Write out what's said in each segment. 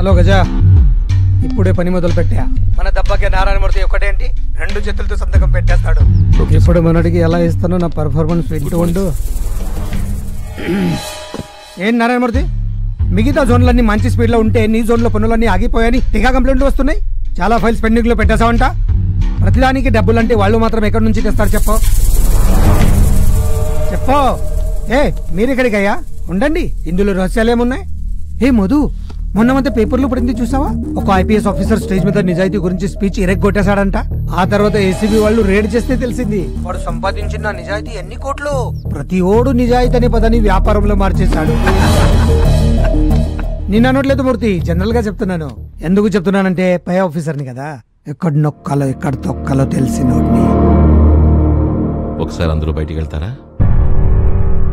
Hello Gaza. ఇప్పుడే పని మొదలు పెట్టా మన దెబ్బకి నారాయణమూర్తి ఒకటేంటి రెండు చేతులతో సంతకం పెట్టేస్తాడు. ఇప్పుడు మనడికి ఎలా ఇస్తానో నా పర్ఫార్మెన్స్ వింటూ ఉండు. ఏం నారాయణమూర్తి? మిగతా జోన్లన్నీ మంచి స్పీడ్లో ఉంటే నీ జోన్లో పనులన్నీ ఆగిపోయాయని టీకా కంప్లైంట్లు వస్తున్నాయి? చాలా ఫైల్స్ పెండింగ్లో పెట్టేశావంట. ప్రతిదానికి డబ్బులంటే వాళ్ళు మాత్రం ఎక్కడి నుంచి తెస్తారు చెప్పు. చెప్పు. ఏ మీరు ఇక్కడికయ్యా ఉండండి. ఇందులో రహస్యాలు ఏమున్నాయి ఏ మధు. మొన్న మధ్య పేపర్లో పడింది చూసావా? ఒక ఐపీఎస్ ఆఫీసర్ స్టేజ్ మీద నిజాయితీ గురించి స్పీచ్ ఇరెగ్గొట్టేశాడంట ఆ తర్వాత ఏసీబీ వాళ్ళు రేడ్ చేస్తే తెలిసింది. వాడు సంపాదించిన నిజాయితీ ఎన్ని కోట్లు? ప్రతి ఓడు నిజాయితీ అనే పదాన్ని వ్యాపారంలో మార్చేశాడు. నేను అనట్లేదు మూర్తి జనరల్గా చెప్తున్నాను. ఎందుకు చెప్తున్నానంటే పై ఆఫీసర్ని కదా. ఎక్కడ నొక్కాలో ఎక్కడ తొక్కాలో తెలిసినోడిని ఒకసారి అందరూ బయటికి వెళ్తారా?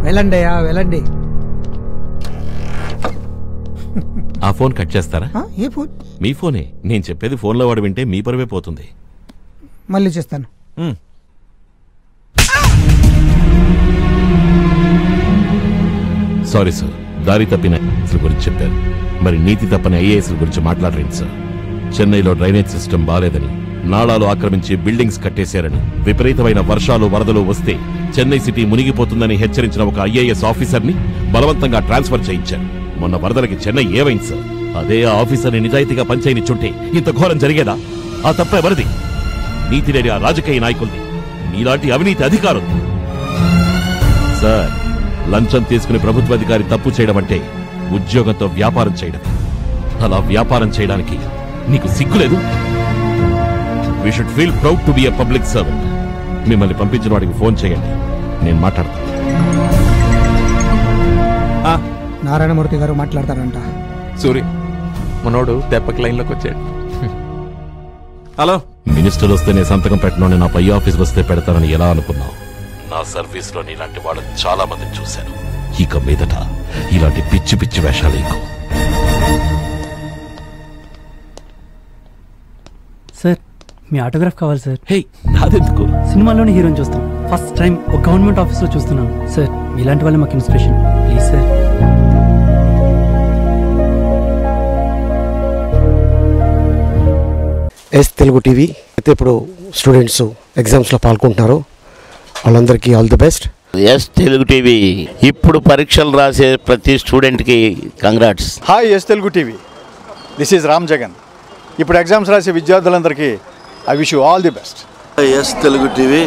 వెళ్ళండి వెళ్ళండి. ఆ ఫోన్ కట్ చేస్తారా? ఆ, ఏ ఫోన్? మీ ఫోనే. నేను చెప్పేది ఫోన్లో వాడు వింటే మీ పరువే పోతుంది. మళ్ళీ చేస్తాను. సారీ సార్ దారి తప్పిన ఐఏఎస్ల గురించి చెప్పారు. మరి నీతి తప్పని ఐఏఎస్ల గురించి మాట్లాడరేంటి సార్? చెన్నైలో డ్రైనేజ్ సిస్టమ్ బాలేదని నాళాలు ఆక్రమించి బిల్డింగ్స్ కట్టేశారని విపరీతమైన వర్షాలు వరదలు వస్తే చెన్నై సిటీ మునిగిపోతుందని హెచ్చరించిన ఒక ఐఏఎస్ ఆఫీసర్ని బలవంతంగా ట్రాన్స్ఫర్ చేయించారు. మొన్న వరదలకి చెన్నై ఏమైంది సార్? అదే ఆ ఆఫీసర్ని నిజాయితీగా పనిచేయనిచ్చుంటే ఇంత ఘోరం జరిగేదా? ఆ తప్ప ఎవరిది నీతి లేని ఆ రాజకీయ నాయకుల్ని నీలాంటి అవినీతి అధికారులు సార్ లంచం తీసుకుని ప్రభుత్వ అధికారి తప్పు చేయడం అంటే ఉద్యోగంతో వ్యాపారం చేయడం. అలా వ్యాపారం చేయడానికి నీకు సిగ్గులేదు we should feel proud to be a public servant మిమ్మల్ని పంపించిన వాడికి ఫోన్ చేయండి. నేను మాట్లాడతాను. నారాయణమూర్తి గారు మాట్లాడతారంట. సూరి మనోడు దెబ్బకి లైన్లోకి వచ్చాడు. హలో. మినిస్టర్ వస్తేనే సంతకం పెట్టనని నా పై ఆఫీస్ వస్తే పెడతానని ఎలా అనుకున్నావు? నా సర్వీస్లో ఇలాంటి వాళ్ళని చాలా మందిని చూశాను. ఇక మీదట ఇలాంటి పిచ్చి పిచ్చి వేషాలు ఎక్కువ. సార్ మీ ఆటోగ్రాఫ్ కావాలి సార్. హే నాదెందుకు? సినిమాలోని హీరోని చూస్తాం. ఫస్ట్ టైం ఒక గవర్నమెంట్ ఆఫీస్లో చూస్తున్నాను. సార్ ఇలాంటి వాళ్ళే మాకు inspiration. Please sir. Telugu TV అయితే ఇప్పుడు స్టూడెంట్స్ ఎగ్జామ్స్లో పాల్గొంటున్నారు. వాళ్ళందరికీ all the best. S Telugu TV. ఇప్పుడు పరీక్షలు రాసే ప్రతి స్టూడెంట్కి congrats. Hi S Telugu TV. This is Ram Jagan ఇప్పుడు ఎగ్జామ్స్ రాసే విద్యార్థులందరికీ I wish you all the best S Telugu TV.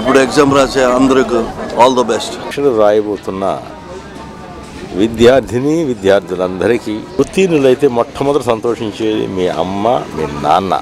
ఇప్పుడు ఎగ్జామ్ రాసే అందరికి ఆల్ ద బెస్ట్ పరీక్షలు రాయబోతున్న విద్యార్థిని విద్యార్థులందరికీ ఉత్తీర్ణులైతే మొట్టమొదటి సంతోషించేది మీ అమ్మ మీ నాన్న.